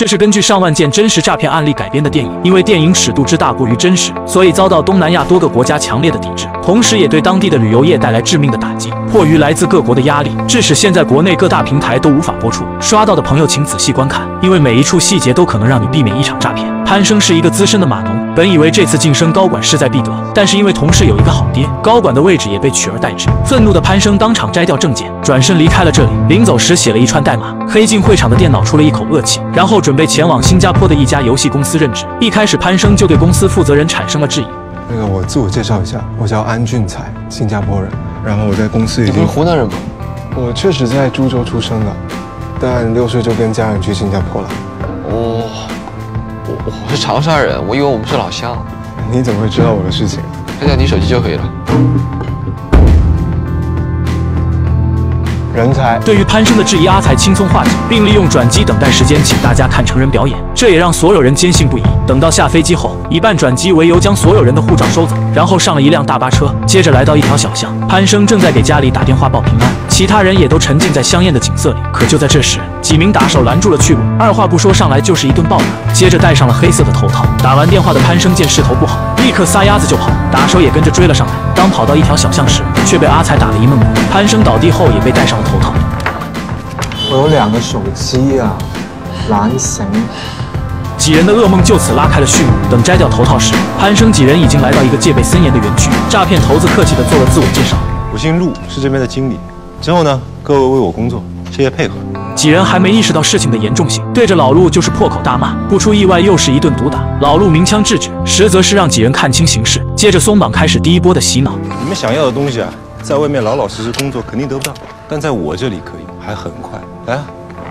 这是根据上万件真实诈骗案例改编的电影，因为电影尺度之大过于真实，所以遭到东南亚多个国家强烈的抵制，同时也对当地的旅游业带来致命的打击。迫于来自各国的压力，致使现在国内各大平台都无法播出。刷到的朋友请仔细观看，因为每一处细节都可能让你避免一场诈骗。潘生是一个资深的码农，本以为这次晋升高管势在必得，但是因为同事有一个好爹，高管的位置也被取而代之。愤怒的潘生当场摘掉证件，转身离开了这里。临走时写了一串代码，黑进会场的电脑出了一口恶气，然后准备前往新加坡的一家游戏公司任职。一开始潘生就对公司负责人产生了质疑。那个我自我介绍一下，我叫安俊才，新加坡人。然后我在公司已你不是湖南人吗？我确实在株洲出生的，但六岁就跟家人去新加坡了。我我我是长沙人，我以为我们是老乡。你怎么会知道我的事情？看下你手机就可以了。人才，对于潘生的质疑，阿才轻松化解，并利用转机等待时间，请大家看成人表演。这也让所有人坚信不疑。等到下飞机后，以办转机为由将所有人的护照收走，然后上了一辆大巴车，接着来到一条小巷。潘生正在给家里打电话报平安，其他人也都沉浸在香艳的景色里。可就在这时，几名打手拦住了去路，二话不说上来就是一顿暴打，接着戴上了黑色的头套。打完电话的潘生见势头不好，立刻撒丫子就跑，打手也跟着追了上来。当跑到一条小巷时，却被阿才打了一闷棍。潘生倒地后也被戴上了头套。我有两个手机啊，蓝神。几人的噩梦就此拉开了序幕。等摘掉头套时，潘生几人已经来到一个戒备森严的园区。诈骗头子客气地做了自我介绍。我姓陆，是这边的经理。之后呢，各位为我工作，谢谢配合。几人还没意识到事情的严重性，对着老陆就是破口大骂。不出意外，又是一顿毒打。老陆鸣枪制止，实则是让几人看清形势，接着松绑，开始第一波的洗脑。你们想要的东西啊，在外面老老实实工作肯定得不到，但在我这里可以，还很快。来啊，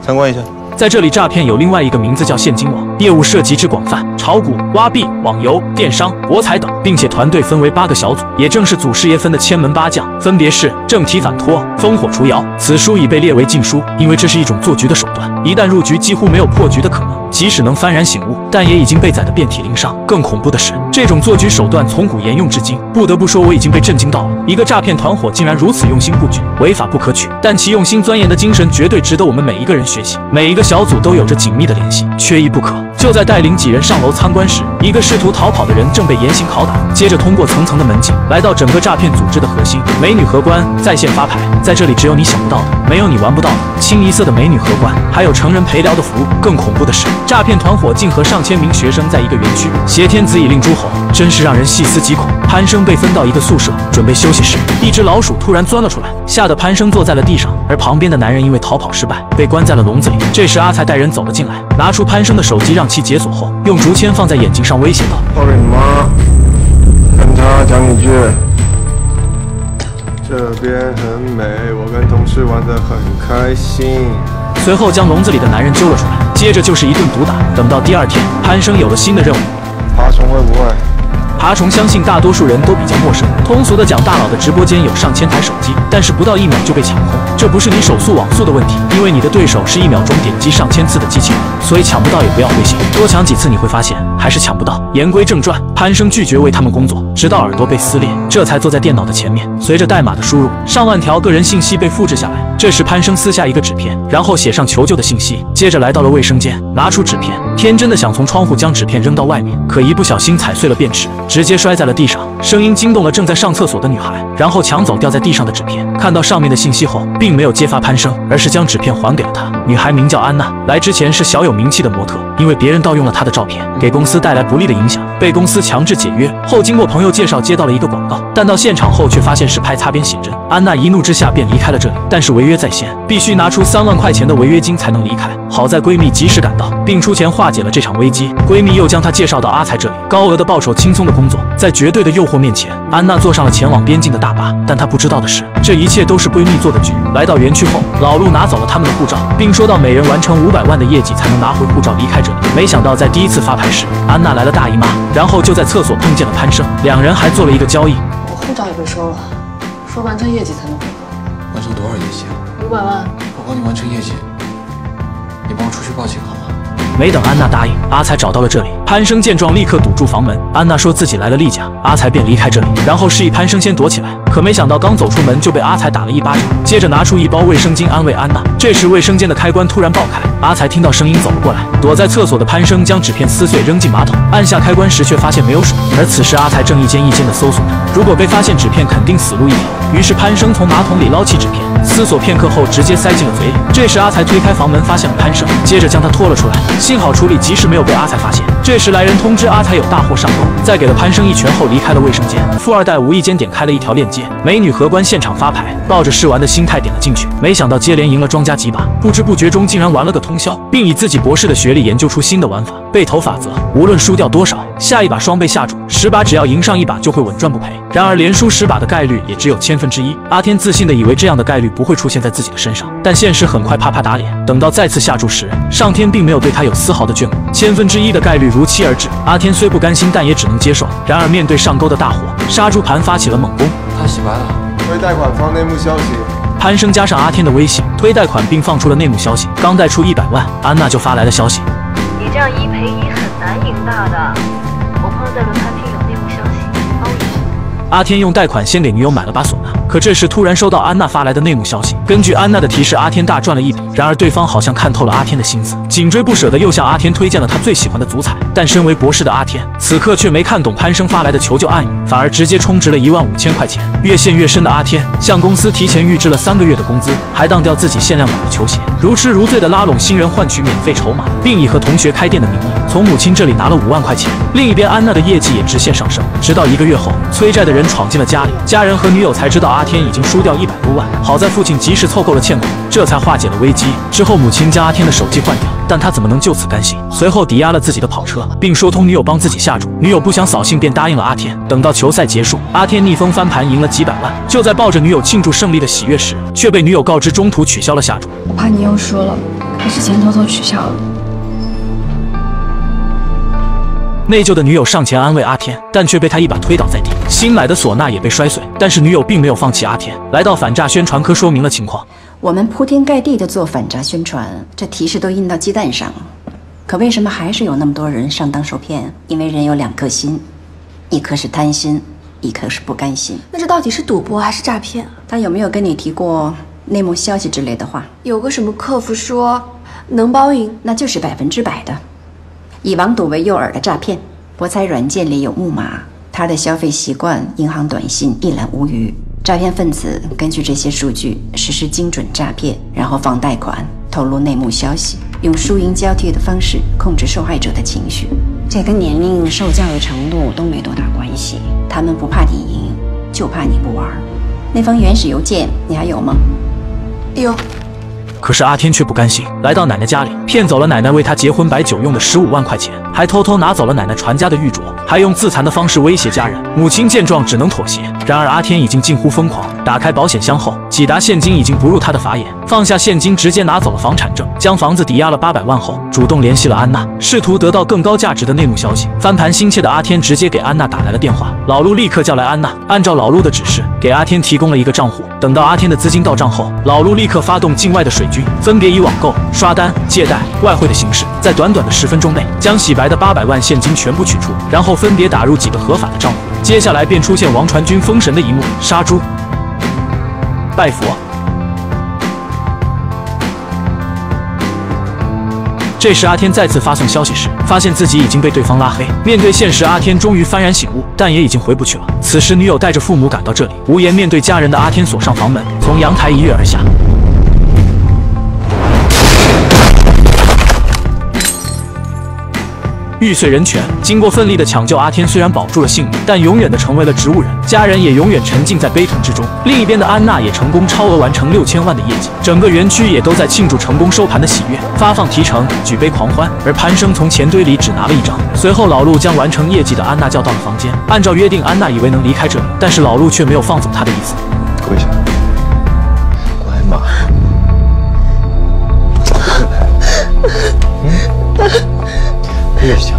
参观一下。在这里，诈骗有另外一个名字叫现金网，业务涉及之广泛，炒股、挖币、网游、电商、博彩等，并且团队分为八个小组，也正是祖师爷分的千门八将，分别是正体反托、烽火除谣。此书已被列为禁书，因为这是一种做局的手段，一旦入局，几乎没有破局的可能。即使能幡然醒悟，但也已经被宰得遍体鳞伤。更恐怖的是，这种做局手段从古沿用至今。不得不说，我已经被震惊到了。一个诈骗团伙竟然如此用心布局，违法不可取，但其用心钻研的精神绝对值得我们每一个人学习。每一个小组都有着紧密的联系，缺一不可。就在带领几人上楼参观时，一个试图逃跑的人正被严刑拷打。接着通过层层的门禁，来到整个诈骗组织的核心——美女荷官在线发牌。在这里，只有你想不到的，没有你玩不到的。清一色的美女荷官，还有成人陪聊的服务。更恐怖的是，诈骗团伙竟和上千名学生在一个园区挟天子以令诸侯，真是让人细思极恐。潘生被分到一个宿舍，准备休息时，一只老鼠突然钻了出来，吓得潘生坐在了地上，而旁边的男人因为逃跑失败，被关在了笼子里。这时阿才带人走了进来，拿出潘生的手机让其解锁后，用竹签放在眼睛上威胁道抱着你妈，跟他讲几句，这边很美，我跟同事玩得很开心。随后将笼子里的男人揪了出来，接着就是一顿毒打。等到第二天，潘生有了新的任务。爬虫会不会？爬虫相信大多数人都比较陌生。通俗的讲，大佬的直播间有上千台手机，但是不到一秒就被抢空。这不是你手速网速的问题，因为你的对手是一秒钟点击上千次的机器人，所以抢不到也不要灰心，多抢几次你会发现还是抢不到。言归正传，潘生拒绝为他们工作，直到耳朵被撕裂，这才坐在电脑的前面。随着代码的输入，上万条个人信息被复制下来。这时潘生撕下一个纸片，然后写上求救的信息，接着来到了卫生间，拿出纸片，天真的想从窗户将纸片扔到外面，可一不小心踩碎了便池，直接摔在了地上。声音惊动了正在上厕所的女孩，然后抢走掉在地上的纸片。看到上面的信息后，并没有揭发潘生，而是将纸片还给了他。女孩名叫安娜，来之前是小有名气的模特，因为别人盗用了她的照片，给公司带来不利的影响，被公司强制解约。后经过朋友介绍，接到了一个广告，但到现场后却发现是拍擦边写真。安娜一怒之下便离开了这里，但是违约在先，必须拿出三万块钱的违约金才能离开。好在闺蜜及时赶到，并出钱化解了这场危机。闺蜜又将她介绍到阿才这里，高额的报酬，轻松的工作，在绝对的诱惑面前，安娜坐上了前往边境的大巴。但她不知道的是，这一切都是闺蜜做的局。来到园区后，老陆拿走了他们的护照，并说到每人完成五百万的业绩才能拿回护照离开这里。没想到在第一次发牌时，安娜来了大姨妈，然后就在厕所碰见了潘生，两人还做了一个交易。我护照也被收了，说完成业绩才能回国。完成多少业绩啊？五百万，我帮你完成业绩，你帮我出去报警好吗？没等安娜答应，阿才找到了这里，潘生见状，立刻堵住房门。安娜说自己来了例假，阿才便离开这里，然后示意潘生先躲起来。可没想到，刚走出门就被阿才打了一巴掌，接着拿出一包卫生巾安慰安娜。这时，卫生间的开关突然爆开，阿才听到声音走了过来。躲在厕所的潘生将纸片撕碎扔进马桶，按下开关时却发现没有水。而此时，阿才正一间一间的搜索着，如果被发现纸片，肯定死路一条。于是潘生从马桶里捞起纸片，思索片刻后，直接塞进了嘴里。这时，阿才推开房门，发现了潘生，接着将他拖了出来。幸好处理及时，没有被阿才发现。这时来人通知阿才有大货上钩，在给了潘生一拳后离开了卫生间。富二代无意间点开了一条链接，美女荷官现场发牌，抱着试玩的心态点了进去，没想到接连赢了庄家几把，不知不觉中竟然玩了个通宵，并以自己博士的学历研究出新的玩法——背投法则。无论输掉多少，下一把双倍下注，十把只要赢上一把就会稳赚不赔。然而连输十把的概率也只有千分之一。阿天自信的以为这样的概率不会出现在自己的身上，但现实很快啪啪打脸。等到再次下注时，上天并没有对他有丝毫的眷顾，千分之一的概率如期而至。阿天虽不甘心，但也只能接受。然而面对上钩的大火，杀猪盘发起了猛攻。他洗白了，推贷款放内幕消息。潘生加上阿天的微信推贷款，并放出了内幕消息。刚贷出一百万，安娜就发来了消息：你这样一赔一很难赢大的。我朋友在论坛阿天用贷款先给女友买了把唢呐，可这时突然收到安娜发来的内幕消息。根据安娜的提示，阿天大赚了一笔。然而对方好像看透了阿天的心思，紧追不舍的又向阿天推荐了他最喜欢的足彩。但身为博士的阿天，此刻却没看懂潘生发来的求救暗语，反而直接充值了一万五千块钱。越陷越深的阿天向公司提前预支了三个月的工资，还当掉自己限量版的球鞋，如痴如醉的拉拢新人换取免费筹码，并以和同学开店的名义从母亲这里拿了五万块钱。另一边，安娜的业绩也直线上升，直到一个月后，催债的人闯进了家里，家人和女友才知道阿天已经输掉一百多万。好在父亲及时凑够了欠款，这才化解了危机。之后，母亲将阿天的手机换掉，但他怎么能就此甘心？随后抵押了自己的跑车，并说通女友帮自己下注。女友不想扫兴，便答应了阿天。等到球赛结束，阿天逆风翻盘，赢了几百万。就在抱着女友庆祝胜利的喜悦时，却被女友告知中途取消了下注。我怕你又输了，我之前偷偷取消了。内疚的女友上前安慰阿天，但却被他一把推倒在地，新买的唢呐也被摔碎。但是女友并没有放弃阿天，来到反诈宣传科说明了情况。我们铺天盖地的做反诈宣传，这提示都印到鸡蛋上，可为什么还是有那么多人上当受骗？因为人有两颗心，一颗是贪心，一颗是不甘心。那这到底是赌博还是诈骗？他有没有跟你提过内幕消息之类的话？有个什么客服说能包赢，那就是百分之百的。以网赌为诱饵的诈骗，博彩软件里有木马，他的消费习惯、银行短信一览无余。诈骗分子根据这些数据实施精准诈骗，然后放贷款、透露内幕消息，用输赢交替的方式控制受害者的情绪。这跟年龄、受教育程度都没多大关系。他们不怕你赢，就怕你不玩。那封原始邮件你还有吗？有。可是阿天却不甘心，来到奶奶家里，骗走了奶奶为他结婚摆酒用的十五万块钱，还偷偷拿走了奶奶传家的玉镯，还用自残的方式威胁家人。母亲见状只能妥协。然而阿天已经近乎疯狂，打开保险箱后，几沓现金已经不入他的法眼，放下现金直接拿走了房产证，将房子抵押了八百万后，主动联系了安娜，试图得到更高价值的内幕消息。翻盘心切的阿天直接给安娜打来了电话，老陆立刻叫来安娜，按照老陆的指示，给阿天提供了一个账户。等到阿天的资金到账后，老陆立刻发动境外的水军，分别以网购、刷单、借贷、外汇的形式，在短短的十分钟内将洗白的八百万现金全部取出，然后分别打入几个合法的账户。接下来便出现王传君封神的一幕：杀猪、拜佛。这时，阿天再次发送消息时，发现自己已经被对方拉黑。面对现实，阿天终于幡然醒悟，但也已经回不去了。此时，女友带着父母赶到这里，无颜面对家人的阿天锁上房门，从阳台一跃而下。玉碎人权。经过奋力的抢救，阿天虽然保住了性命，但永远的成为了植物人，家人也永远沉浸在悲痛之中。另一边的安娜也成功超额完成六千万的业绩，整个园区也都在庆祝成功收盘的喜悦，发放提成，举杯狂欢。而潘生从钱堆里只拿了一张。随后，老陆将完成业绩的安娜叫到了房间，按照约定，安娜以为能离开这里，但是老陆却没有放走她的意思。跪下，越想。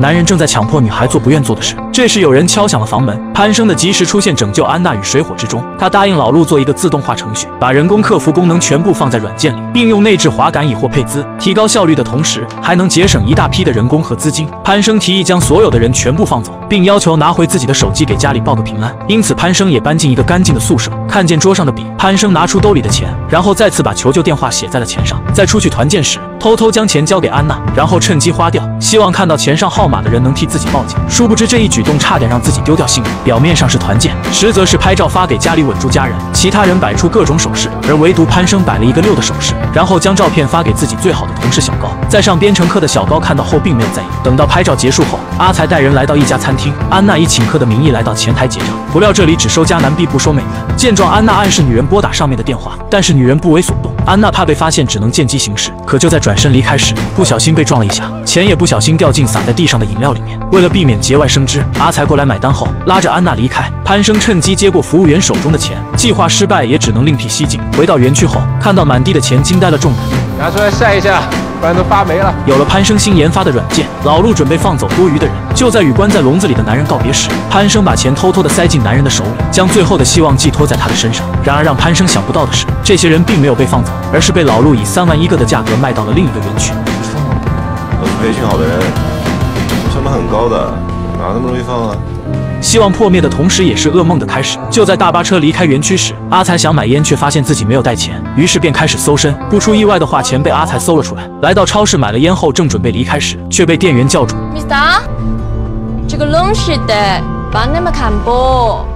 男人正在强迫女孩做不愿做的事。这时有人敲响了房门，潘生的及时出现拯救安娜于水火之中。他答应老陆做一个自动化程序，把人工客服功能全部放在软件里，并用内置滑杆以货配资，提高效率的同时，还能节省一大批的人工和资金。潘生提议将所有的人全部放走，并要求拿回自己的手机给家里报个平安。因此，潘生也搬进一个干净的宿舍。看见桌上的笔，潘生拿出兜里的钱，然后再次把求救电话写在了钱上。在出去团建时，偷偷将钱交给安娜，然后趁机花掉，希望看到钱上号码的人能替自己报警。殊不知这一举动差点让自己丢掉性命。表面上是团建，实则是拍照发给家里稳住家人。其他人摆出各种手势，而唯独潘生摆了一个六的手势，然后将照片发给自己最好的同事小高。在上编程课的小高看到后并没有在意。等到拍照结束后，阿才带人来到一家餐厅，安娜以请客的名义来到前台结账。不料这里只收加南币不收美元。见状，安娜暗示女人拨打上面的电话，但是女人不为所动。安娜怕被发现，只能见机行事。可就在转身离开时，不小心被撞了一下，钱也不小心掉进洒在地上的饮料里面。为了避免节外生枝，阿才过来买单后，拉着安娜离开。潘生趁机接过服务员手中的钱，计划失败也只能另辟蹊径。回到园区后，看到满地的钱，惊呆了众人。拿出来晒一下，不然都发霉了。有了潘生新研发的软件，老陆准备放走多余的人。就在与关在笼子里的男人告别时，潘生把钱偷偷的塞进男人的手里，将最后的希望寄托在他的身上。然而让潘生想不到的是，这些人并没有被放走，而是被老陆以三万一个的价格卖到了另一个园区。都是培训好的人，成本很高的，哪那么容易放啊？希望破灭的同时，也是噩梦的开始。就在大巴车离开园区时，阿才想买烟，却发现自己没有带钱，于是便开始搜身。不出意外的话，钱被阿才搜了出来。来到超市买了烟后，正准备离开时，却被店员叫住。Mister，这个冷水的，把那么看不。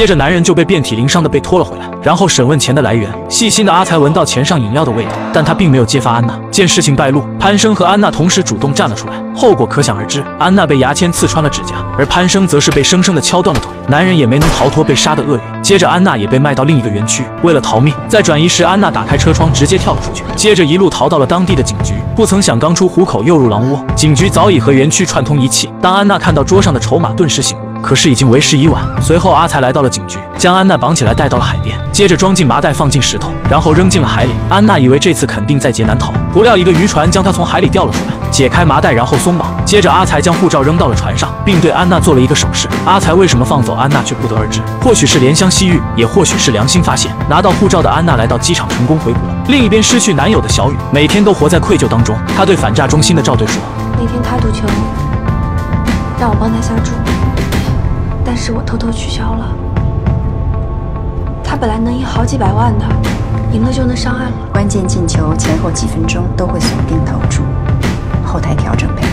接着，男人就被遍体鳞伤的被拖了回来，然后审问钱的来源。细心的阿才闻到钱上饮料的味道，但他并没有揭发安娜。见事情败露，潘生和安娜同时主动站了出来，后果可想而知。安娜被牙签刺穿了指甲，而潘生则是被生生的敲断了腿。男人也没能逃脱被杀的厄运。接着，安娜也被卖到另一个园区。为了逃命，在转移时，安娜打开车窗直接跳了出去，接着一路逃到了当地的警局。不曾想，刚出虎口又入狼窝，警局早已和园区串通一气。当安娜看到桌上的筹码，顿时醒。可是已经为时已晚。随后，阿才来到了警局，将安娜绑起来带到了海边，接着装进麻袋，放进石头，然后扔进了海里。安娜以为这次肯定在劫难逃，不料一个渔船将她从海里钓了出来，解开麻袋，然后松绑。接着，阿才将护照扔到了船上，并对安娜做了一个手势。阿才为什么放走安娜却不得而知，或许是怜香惜玉，也或许是良心发现。拿到护照的安娜来到机场，成功回国。另一边，失去男友的小雨每天都活在愧疚当中。她对反诈中心的赵队说：“那天他赌球，让我帮他下注。”但是我偷偷取消了。他本来能赢好几百万的，赢了就能上岸了。关键进球前后几分钟都会锁定投注，后台调整赔，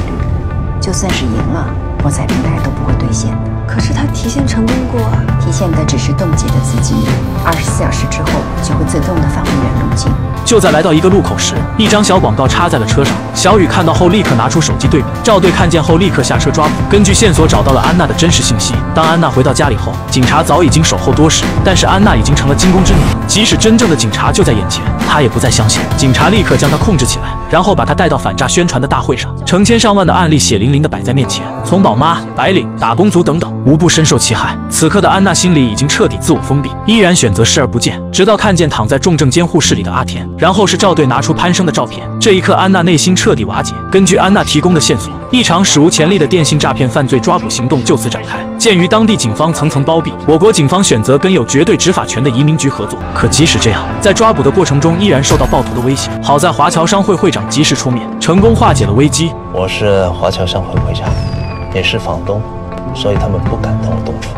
就算是赢了，博彩平台都不会兑现的。可是他提现成功过啊！提现的只是冻结的资金，二十四小时之后就会自动的返回原路径。就在来到一个路口时，一张小广告插在了车上。小雨看到后，立刻拿出手机对比。赵队看见后，立刻下车抓捕。根据线索找到了安娜的真实信息。当安娜回到家里后，警察早已经守候多时，但是安娜已经成了惊弓之鸟。即使真正的警察就在眼前，她也不再相信。警察立刻将她控制起来，然后把他带到反诈宣传的大会上，成千上万的案例血淋淋的摆在面前，从宝妈、白领、打工族等等，无不深受其害。此刻的安娜心里已经彻底自我封闭，依然选择视而不见，直到看见躺在重症监护室里的阿田。然后是赵队拿出潘生的照片，这一刻安娜内心彻底瓦解。根据安娜提供的线索，一场史无前例的电信诈骗犯罪抓捕行动就此展开。鉴于当地警方层层包庇，我国警方选择跟有绝对执法权的移民局合作。可即使这样，在抓捕的过程中依然受到暴徒的威胁。好在华侨商会会长及时出面，成功化解了危机。我是华侨商会会长，也是房东，所以他们不敢动我动手。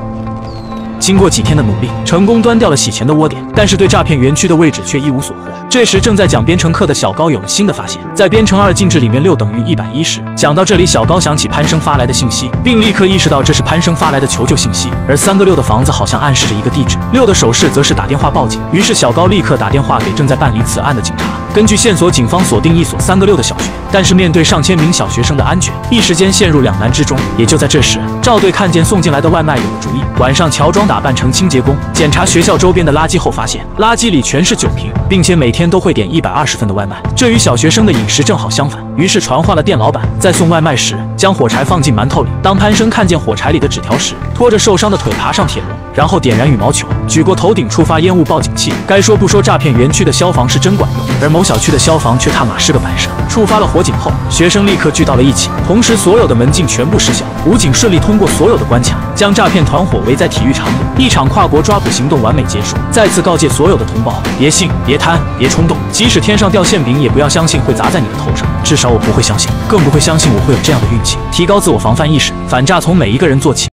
经过几天的努力，成功端掉了洗钱的窝点，但是对诈骗园区的位置却一无所获。这时，正在讲编程课的小高有了新的发现，在编程二进制里面，六等于一百一十。讲到这里，小高想起潘生发来的信息，并立刻意识到这是潘生发来的求救信息。而三个六的房子好像暗示着一个地址，六的手势则是打电话报警。于是小高立刻打电话给正在办理此案的警察。根据线索，警方锁定一所三个六的小学，但是面对上千名小学生的安全，一时间陷入两难之中。也就在这时，赵队看见送进来的外卖有了主意，晚上乔装打扮成清洁工，检查学校周边的垃圾后发现，垃圾里全是酒瓶，并且每天都会点一百二十份的外卖，这与小学生的饮食正好相反。于是传话了店老板，在送外卖时将火柴放进馒头里。当潘生看见火柴里的纸条时，拖着受伤的腿爬上铁笼，然后点燃羽毛球，举过头顶触发烟雾报警器。该说不说，诈骗园区的消防是真管用，而某小区的消防却他妈是个摆设。触发了火警后，学生立刻聚到了一起，同时所有的门禁全部失效，武警顺利通过所有的关卡，将诈骗团伙围在体育场里。一场跨国抓捕行动完美结束。再次告诫所有的同胞：别信，别贪，别冲动，即使天上掉馅饼，也不要相信会砸在你的头上。至少我不会相信，更不会相信我会有这样的运气。提高自我防范意识，反诈从每一个人做起。